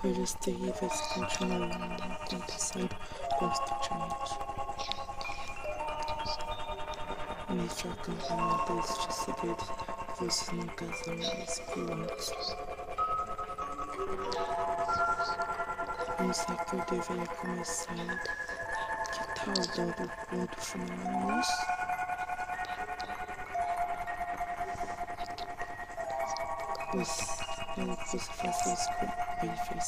coisas terríveis continuam acontecendo constantemente. Neste acampamento existe segredo que vocês nunca jamais viram antes. Pensei que eu deveria começar. Que tal dando o ponto final nisso? Pois eu, que você faça isso com perfeição.